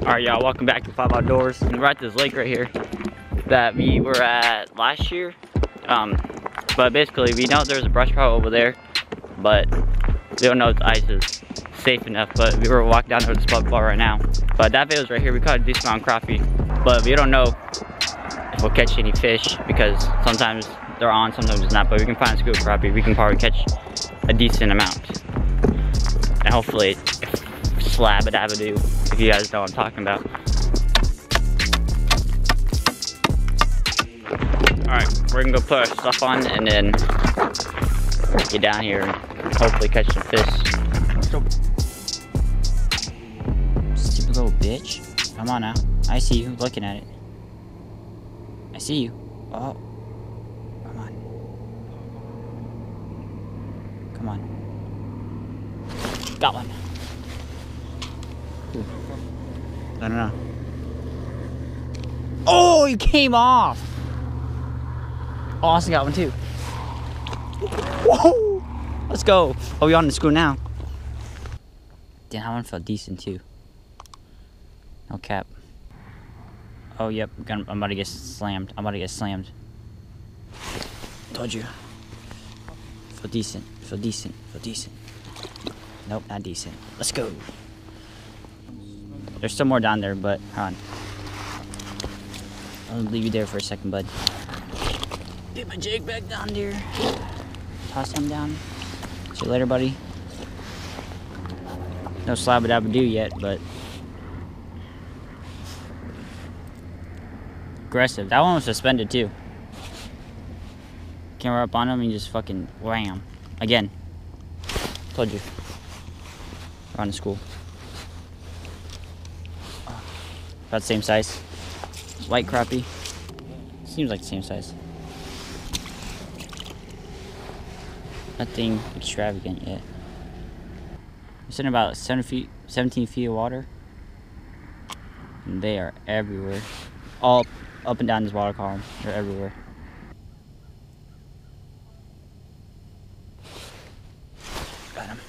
Alright y'all, welcome back to FOB Outdoors. We're at this lake right here that we were at last year. Um, but basically we know there's a brush pile over there, but we don't know if the ice is safe enough. But we were walking down to the spot bar right now. But that video's right here, we caught a decent amount of crappie. But we don't know if we'll catch any fish because sometimes they're on, sometimes it's not. But we can find a scoop crappie, we can probably catch a decent amount. And hopefully slab at Avenue, if you guys know what I'm talking about. Alright, we're gonna go put our stuff on and then get down here and hopefully catch some fish. Stupid little bitch. Come on now. I see you looking at it. I see you. Oh. Come on. Come on. Got one. I don't know. Oh, you came off. Oh, Austin got one too. Whoa! Let's go. Oh, we on the school now. Damn, that one felt decent too. No cap. Oh, yep. I'm about to get slammed. I'm about to get slammed. Told you. Feel decent. Feel decent. Feel decent. Nope, not decent. Let's go. There's still more down there, but hold on. I'll leave you there for a second, bud. Get my jig back down there. Toss him down. See you later, buddy. No slab it do yet, but aggressive. That one was suspended too. Camera up on him and just fucking wham. Again. Told you. We're on the school. About the same size. White crappie. Seems like the same size. Nothing extravagant yet. We're sitting about seven feet, 17 feet of water. And they are everywhere. All up and down this water column. They're everywhere. Got him.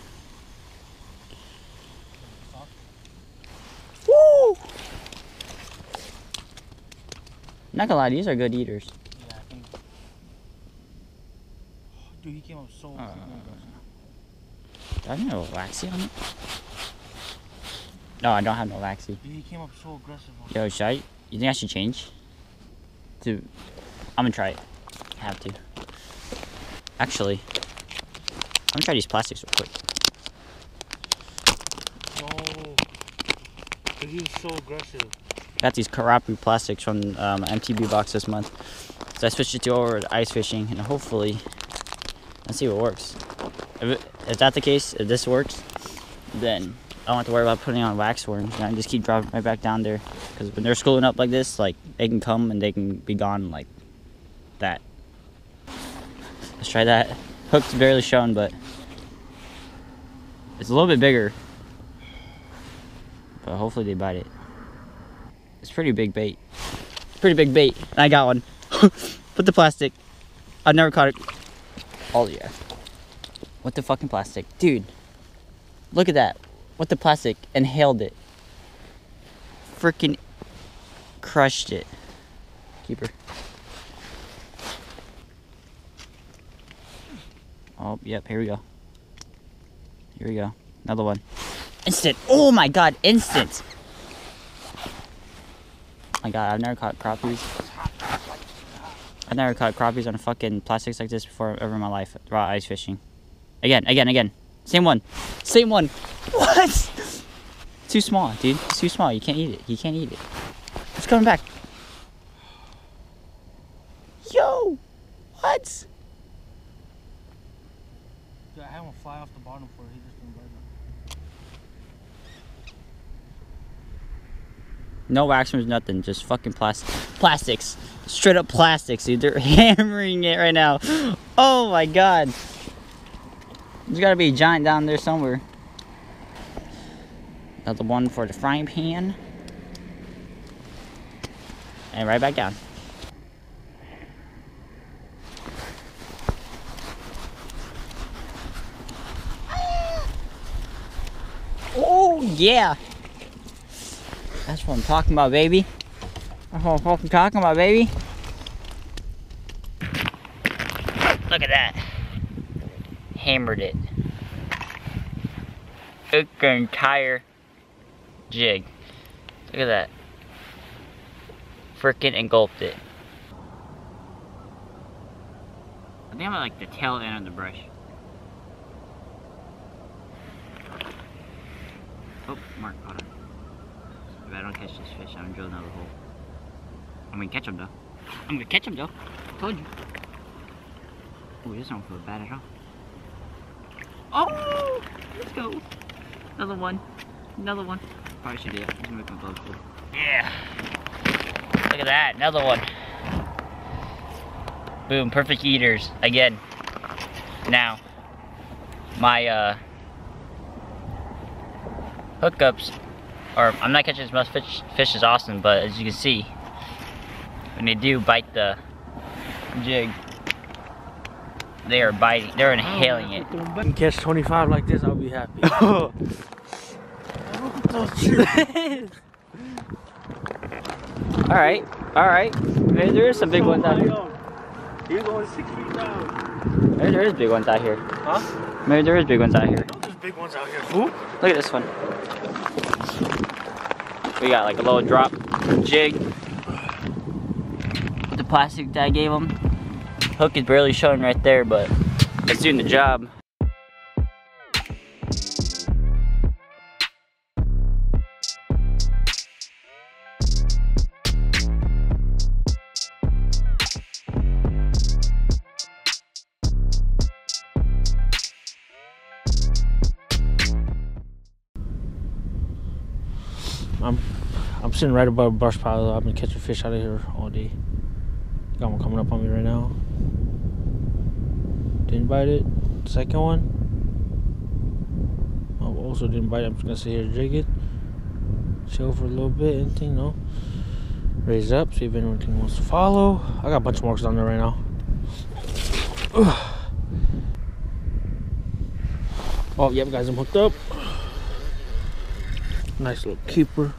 Not gonna lie, these are good eaters. Yeah, I think. Dude, he came up so. Uh, Do I have no waxy on it? No, I don't have no waxy. Dude, he came up so aggressive. Yo, should I? You think I should change? To, I'm gonna try it. I have to. Actually, I'm gonna try these plastics real quick. No. Dude, he was so aggressive. Got these Karapu plastics from um, MTB box this month. So I switched it to over ice fishing and hopefully, let's see what works. If, if that's the case, if this works, then I don't have to worry about putting on wax worms. I just keep dropping right back down there. Because when they're schooling up like this, like they can come and they can be gone like that. Let's try that. Hook's barely shown, but it's a little bit bigger. But hopefully they bite it. It's pretty big bait. Pretty big bait. And I got one. Put the plastic. I've never caught it. Oh yeah. What the fucking plastic? Dude. Look at that. What the plastic? Inhaled it. Freaking crushed it. Keeper. Oh, yep, here we go. Here we go. Another one. Instant. Oh my god, instant. My god, I've never caught crappies. I've never caught crappies on fucking plastics like this before ever in my life. Raw ice fishing. Again, again, again. Same one. Same one. What? Too small, dude. It's too small. You can't eat it. You can't eat it. It's coming back. Yo! What? Dude, I had him fly off the bottom for it. He just didn't bite it. No wax worms, nothing. Just fucking plastic. Plastics. Straight up plastics, dude. They're hammering it right now. Oh my god. There's gotta be a giant down there somewhere. Another one for the frying pan. And right back down. Oh yeah. That's what I'm talking about, baby. That's what I'm talking about, baby. Look at that. Hammered it. Took the entire jig. Look at that. Frickin' engulfed it. I think I'm at like the tail end of the brush. Oh, Mark caught it. I don't catch this fish, I'm gonna drill another hole. I'm gonna catch him though. I'm gonna catch him though. Told you. Oh, this don't feel bad at all. Oh! Let's go. Another one. Another one. Probably should do it. Let's make my gloves cool. Yeah. Look at that. Another one. Boom. Perfect eaters. Again. Now, my uh, hookups or I'm not catching as much fish, fish as Austin, but as you can see, when they do bite the jig, they are biting, they're inhaling it. If I can catch 25 like this, I'll be happy. All right, all right. There, there is some big ones out here. You're six feet down. There, there is big ones out here. Huh? Maybe there is big ones out here. There's big ones out here. Who? Look at this one. We got like a little drop jig. With the plastic that I gave him. Hook is barely showing right there, but it's doing the job. I'm I'm sitting right above a brush pile. I've been catching fish out of here all day. Got one coming up on me right now. Didn't bite it. Second one. Oh, also didn't bite it. I'm just gonna sit here jig it. Chill for a little bit. Anything? No. Raise up. See if anything wants to follow. I got a bunch of marks down there right now. Oh, yep, guys, I'm hooked up. Nice little keeper.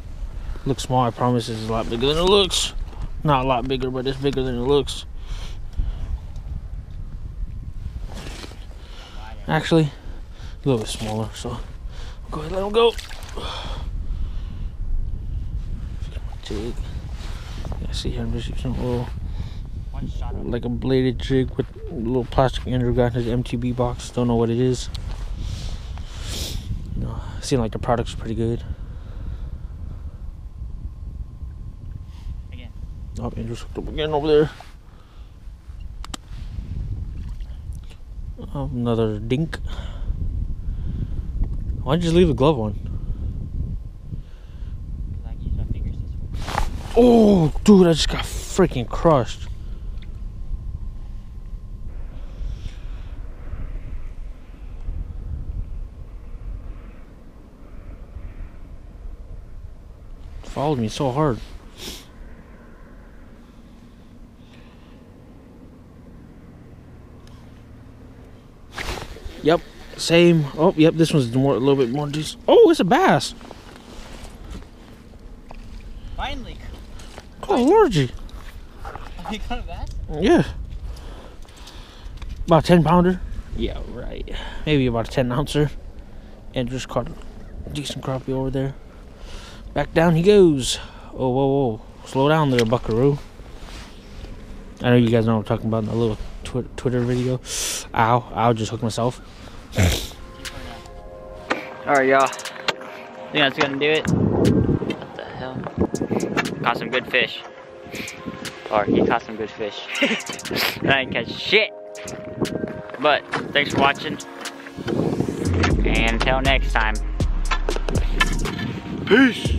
Looks small, I promise it's a lot bigger than it looks. Not a lot bigger, but it's bigger than it looks. Actually, a little bit smaller, so I'll go ahead let him go. Jig. Yeah, see here, I'm just using a little, like a bladed jig with a little plastic in his MTB box. Don't know what it is. No, seemed like the product's pretty good. Andrew's hooked up again over there. Oh, another dink. Why'd you just leave the glove on? Oh, dude, I just got freaking crushed. Followed me so hard. Yep, same. Oh, yep, this one's more a little bit more decent. Oh, it's a bass. Finally. Oh, lordy. You got a bass? Yeah. About a 10 pounder? Yeah, right. Maybe about a 10 ouncer. And just caught a decent crappie over there. Back down he goes. Oh, whoa, whoa. Slow down there, buckaroo. I know you guys know what I'm talking about in the little twi- Twitter video. Ow, I'll just hook myself. Alright, y'all. I think that's gonna do it. What the hell? Caught some good fish. Or he caught some good fish. and I didn't catch shit. But thanks for watching. And until next time. Peace.